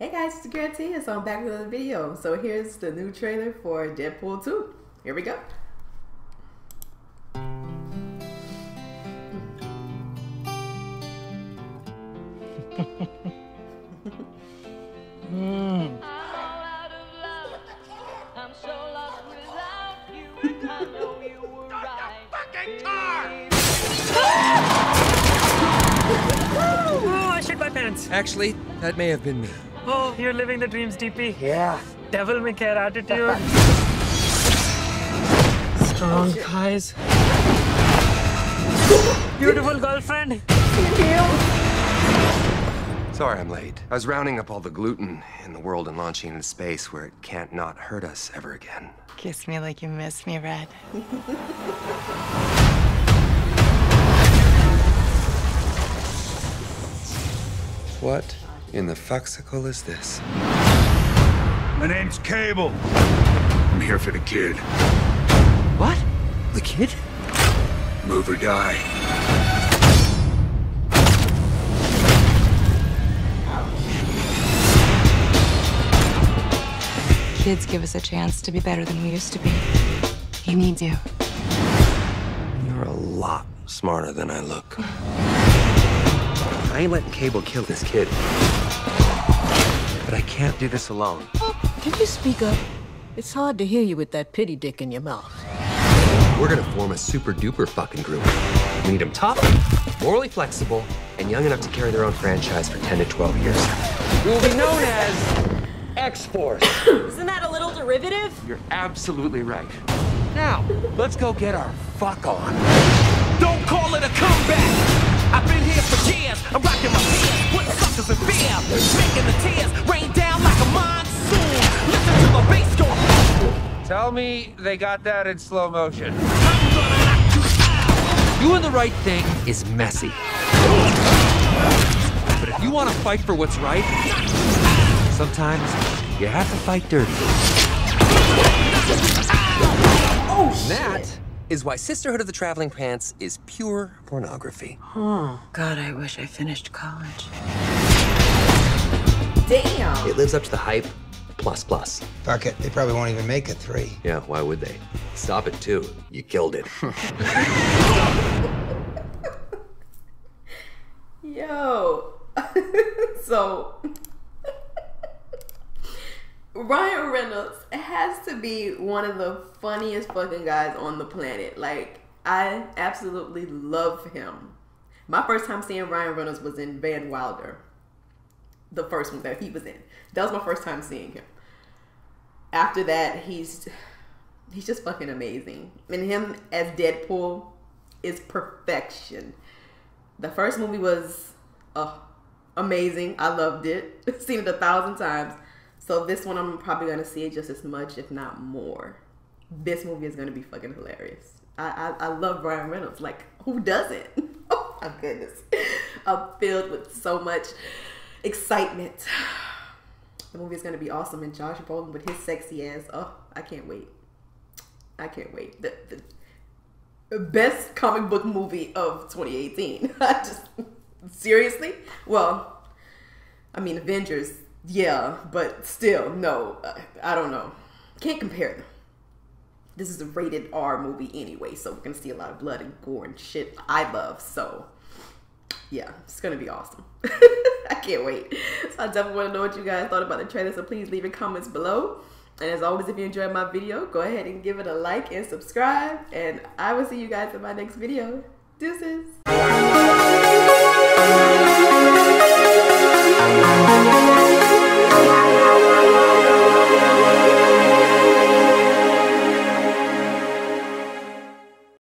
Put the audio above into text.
Hey guys, it's Girl Tia, so I'm back with another video. So here's the new trailer for Deadpool 2. Here we go. mm. oh, I shit my pants. Actually, that may have been me. Oh, you're living the dreams, DP. Yeah. Devil may care attitude. Strong thighs. Beautiful girlfriend. You. Sorry I'm late. I was rounding up all the gluten in the world and launching into space where it can't not hurt us ever again. Kiss me like you miss me, Red. What in the fuxicle is this? My name's Cable. I'm here for the kid. What? The kid? Move or die. Kids give us a chance to be better than we used to be. He needs you. You're a lot smarter than I look. I ain't letting Cable kill this kid. But I can't do this alone. Can you speak up? It's hard to hear you with that pity dick in your mouth. We're gonna form a super duper fucking group. We need them tough, morally flexible, and young enough to carry their own franchise for 10 to 12 years. We will be known as X-Force. Isn't that a little derivative? You're absolutely right. Now, let's go get our fuck on. Don't call it a comeback! Tell me they got that in slow motion. Doing the right thing is messy. But if you want to fight for what's right, sometimes you have to fight dirty. Oh, shit. That is why Sisterhood of the Traveling Pants is pure pornography. Oh, God, I wish I finished college. Damn. It lives up to the hype, plus plus. Fuck it, they probably won't even make a three. Yeah, why would they? Stop it too. You killed it. Yo. so Ryan Reynolds has to be one of the funniest fucking guys on the planet. Like, I absolutely love him. My first time seeing Ryan Reynolds was in Van Wilder, the first one that he was in. That was my first time seeing him. After that, he's he's just fucking amazing, and him as Deadpool is perfection. The first movie was uh, amazing. I loved it. Seen it a thousand times. So this one I'm probably gonna see it just as much, if not more. This movie is gonna be fucking hilarious. I I, I love Ryan Reynolds. Like who doesn't? oh my goodness, I'm filled with so much excitement. The movie is gonna be awesome, and Josh Brolin with his sexy ass. Oh, I can't wait. I can't wait. The, the best comic book movie of 2018. I just seriously. Well, I mean Avengers yeah, but still, no, I don't know. Can't compare them. This is a rated R movie anyway, so we're gonna see a lot of blood and gore and shit I love. So, yeah, it's gonna be awesome. I can't wait. So I definitely want to know what you guys thought about the trailer. So please leave your comments below. And as always, if you enjoyed my video, go ahead and give it a like and subscribe. And I will see you guys in my next video. Deuces.